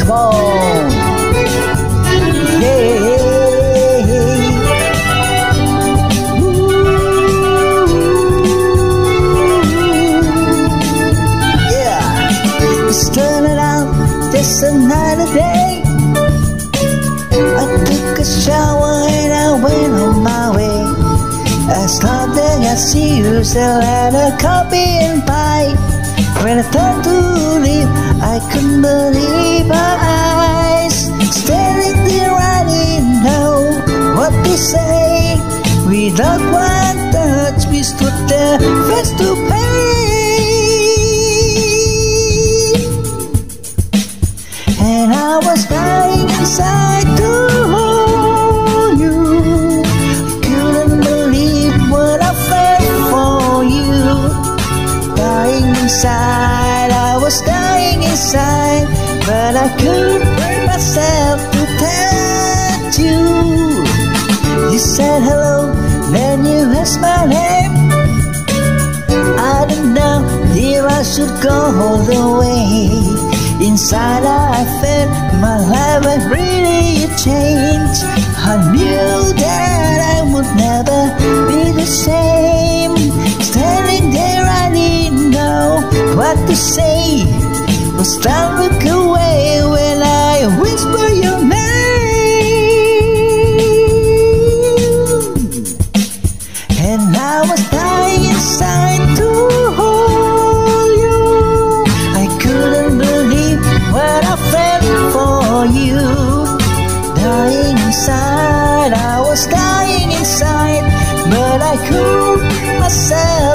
Come on. Yeah. yeah. It's turning out this another day. I took a shower and I went on my way see you sell at a coffee and pie. When I turned to leave, I couldn't believe my eyes. Staring there, I didn't know what to say. Without one touch, we stood there face to face. Inside, I was dying inside, but I couldn't bring myself to touch you. You said hello, then you asked my name. I don't know if I should go all the way. Inside I felt my life had really changed. I knew that say. Was time look away when I whisper your name. And I was dying inside to hold you. I couldn't believe what I felt for you. Dying inside, I was dying inside, but I couldn't myself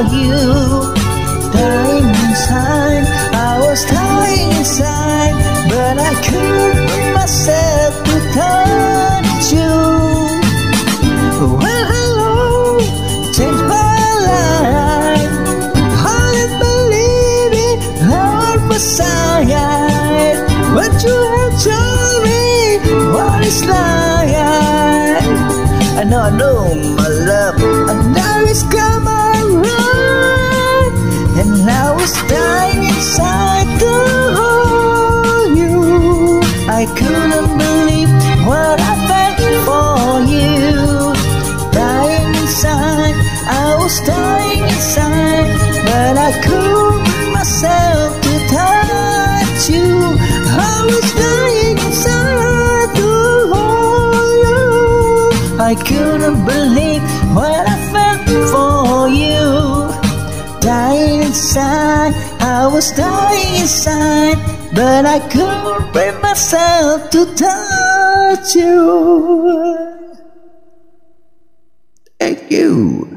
for you dying inside. I was dying inside, but I couldn't bring myself to touch you. Well, hello, changed my life. Hardly believe it, Lord Messiah. But you have shown me what it's like. I know, I know, my love, I couldn't believe what I felt for you. Dying inside, I was dying inside, but I couldn't myself to touch you. I was dying inside to hold you. I couldn't believe what I felt for you inside. I was dying inside, but I couldn't bring myself to touch you. Thank you.